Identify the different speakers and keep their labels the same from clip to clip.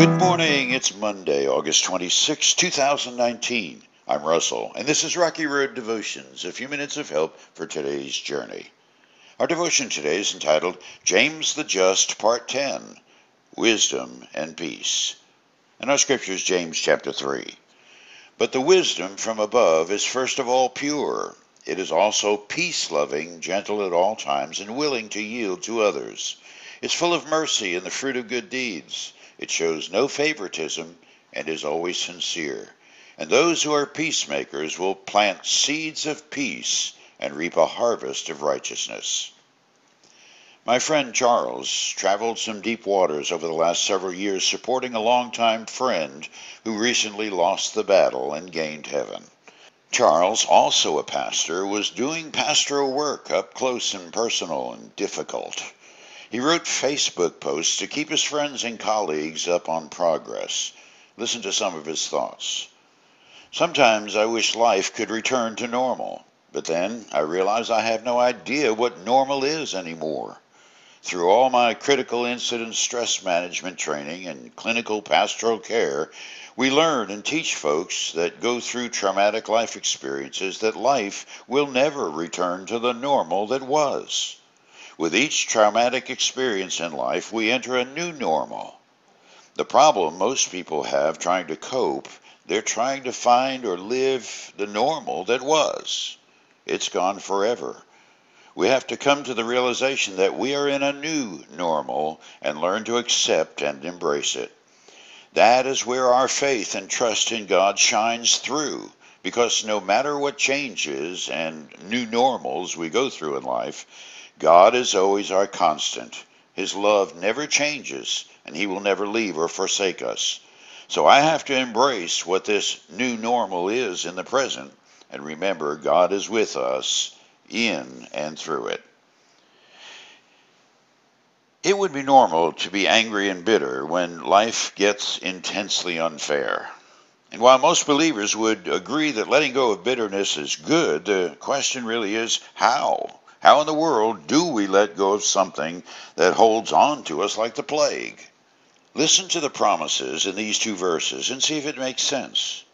Speaker 1: Good morning. It's Monday, August 26, 2019. I'm Russell, and this is Rocky Road Devotions, a few minutes of help for today's journey. Our devotion today is entitled James the Just, Part 10 Wisdom and Peace. And our scripture is James chapter 3. But the wisdom from above is first of all pure. It is also peace loving, gentle at all times, and willing to yield to others. It's full of mercy and the fruit of good deeds. It shows no favoritism and is always sincere. And those who are peacemakers will plant seeds of peace and reap a harvest of righteousness. My friend Charles traveled some deep waters over the last several years supporting a longtime friend who recently lost the battle and gained heaven. Charles, also a pastor, was doing pastoral work up close and personal and difficult. He wrote Facebook posts to keep his friends and colleagues up on progress. Listen to some of his thoughts. Sometimes I wish life could return to normal, but then I realize I have no idea what normal is anymore. Through all my critical incident stress management training and clinical pastoral care, we learn and teach folks that go through traumatic life experiences that life will never return to the normal that was. With each traumatic experience in life, we enter a new normal. The problem most people have trying to cope, they're trying to find or live the normal that was. It's gone forever. We have to come to the realization that we are in a new normal and learn to accept and embrace it. That is where our faith and trust in God shines through because no matter what changes and new normals we go through in life, God is always our constant. His love never changes, and He will never leave or forsake us. So I have to embrace what this new normal is in the present and remember God is with us in and through it. It would be normal to be angry and bitter when life gets intensely unfair. And while most believers would agree that letting go of bitterness is good, the question really is how? How in the world do we let go of something that holds on to us like the plague? Listen to the promises in these two verses and see if it makes sense.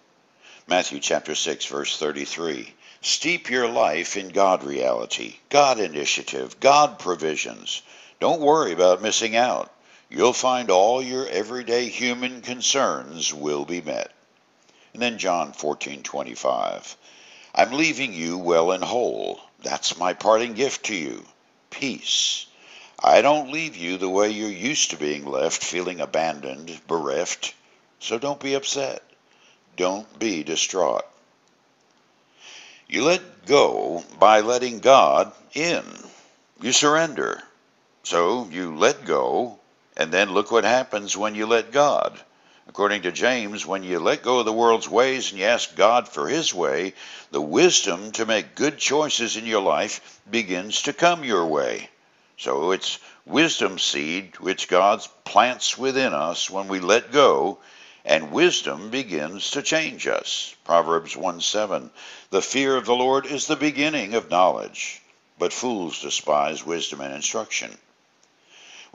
Speaker 1: Matthew chapter 6 verse 33. Steep your life in God reality, God initiative, God provisions. Don't worry about missing out. You'll find all your everyday human concerns will be met. And then John 14:25. I'm leaving you well and whole. That's my parting gift to you peace. I don't leave you the way you're used to being left, feeling abandoned, bereft. So don't be upset. Don't be distraught. You let go by letting God in. You surrender. So you let go, and then look what happens when you let God. According to James, when you let go of the world's ways and you ask God for His way, the wisdom to make good choices in your life begins to come your way. So it's wisdom seed which God plants within us when we let go, and wisdom begins to change us. Proverbs 1 7. The fear of the Lord is the beginning of knowledge, but fools despise wisdom and instruction.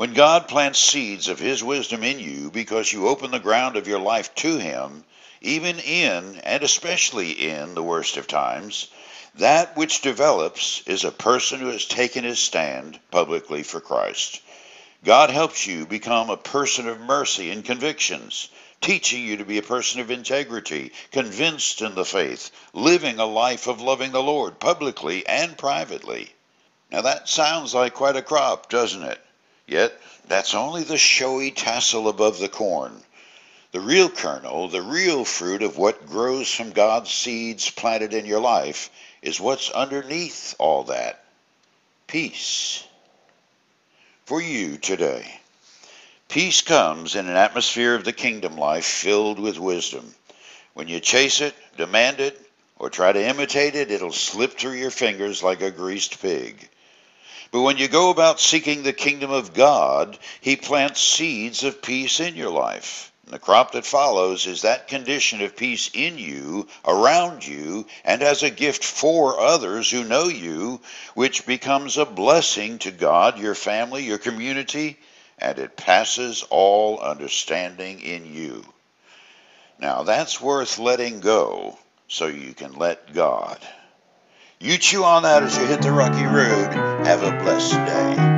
Speaker 1: When God plants seeds of His wisdom in you because you open the ground of your life to Him, even in and especially in the worst of times, that which develops is a person who has taken his stand publicly for Christ. God helps you become a person of mercy and convictions, teaching you to be a person of integrity, convinced in the faith, living a life of loving the Lord publicly and privately. Now that sounds like quite a crop, doesn't it? Yet that's only the showy tassel above the corn. The real kernel, the real fruit of what grows from God's seeds planted in your life, is what's underneath all that peace. For you today, peace comes in an atmosphere of the kingdom life filled with wisdom. When you chase it, demand it, or try to imitate it, it'll slip through your fingers like a greased pig. But when you go about seeking the kingdom of God, He plants seeds of peace in your life. And the crop that follows is that condition of peace in you, around you, and as a gift for others who know you, which becomes a blessing to God, your family, your community, and it passes all understanding in you. Now that's worth letting go so you can let God. You chew on that as you hit the rocky road. Have a blessed day.